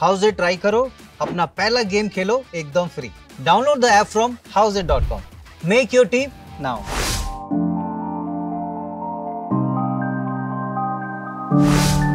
हाउजे try करो, अपना पहला गेम खेलो, एकदम free download the app from Howzat dot com make your team now Thank you